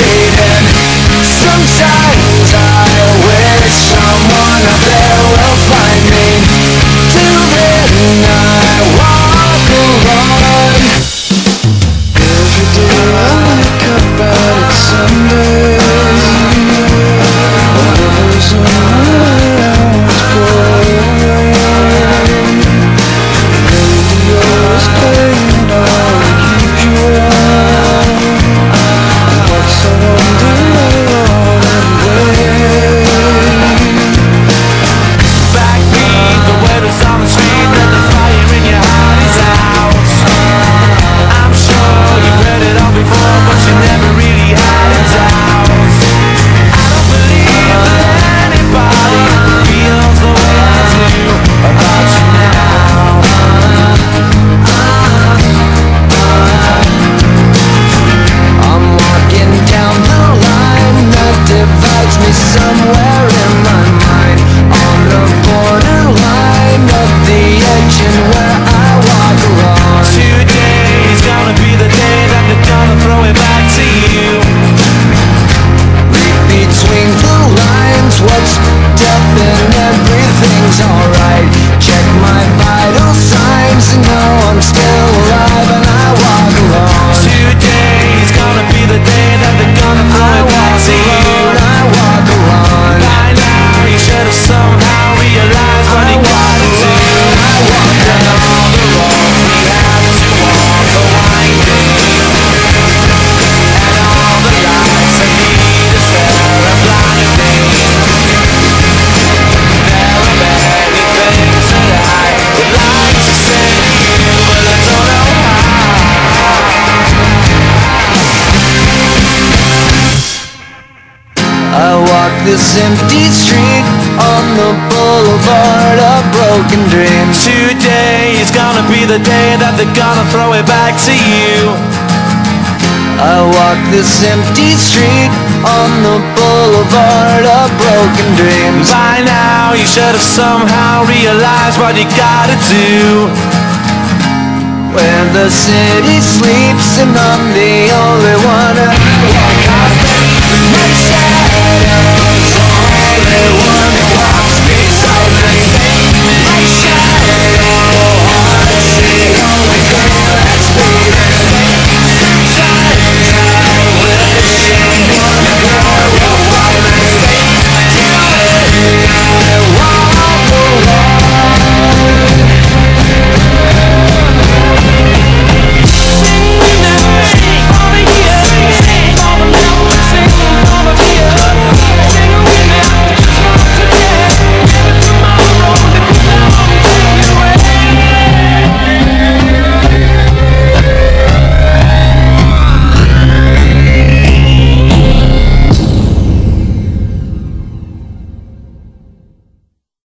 faded this empty street on the boulevard of broken dreams. Today is gonna be the day that they're gonna throw it back to you. I walk this empty street on the boulevard of broken dreams. By now, you should have somehow realized what you gotta do. Where the city sleeps and I'm the only one.